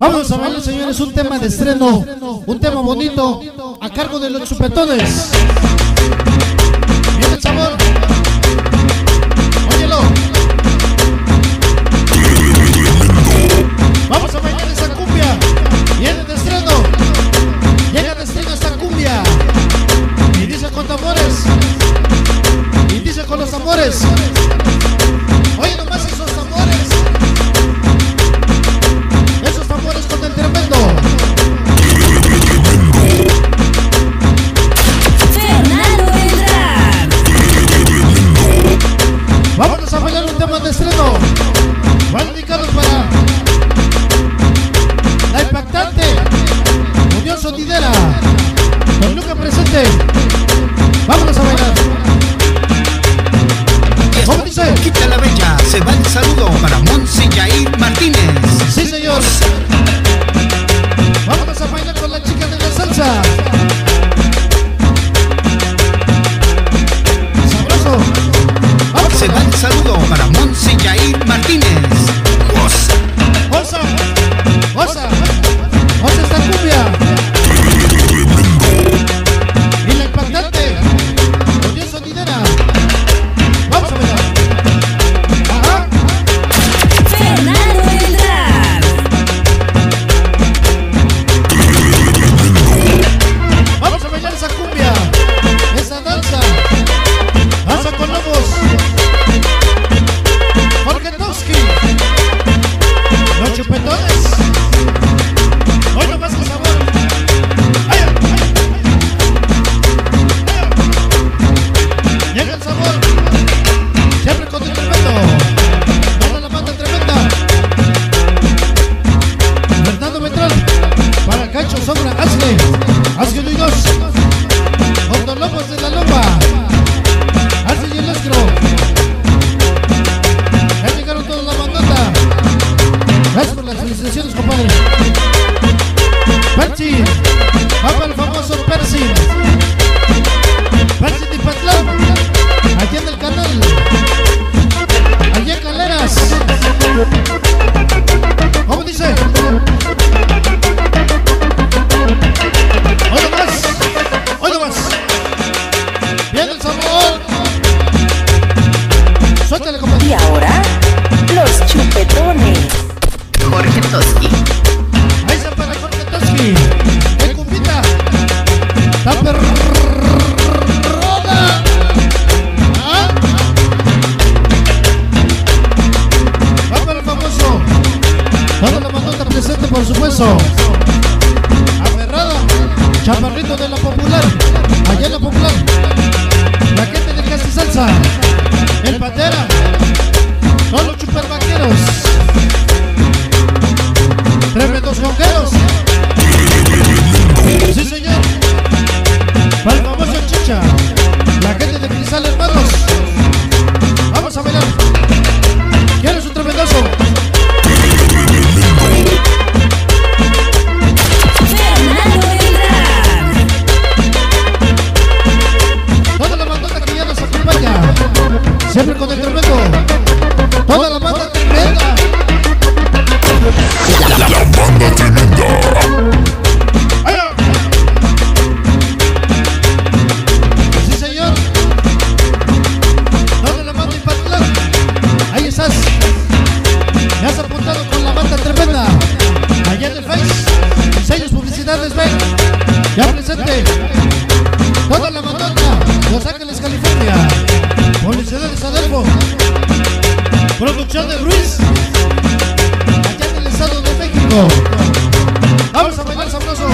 Vamos a verlo, señores, un tema de estreno, un tema bonito, a cargo de los chupetones. Viene el sabor. Óyelo. Vamos a bailar esa cumbia. Viene de estreno. Llega de estreno esta cumbia. Inicia con tambores. Inicia con los amores. song. Felicidades Adolfo. Producción de Ruiz. Allá en el Estado de México. Vamos a bailar sabroso.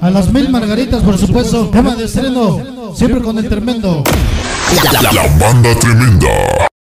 A las mil margaritas por supuesto, tema de estreno, siempre con el tremendo. La banda tremenda.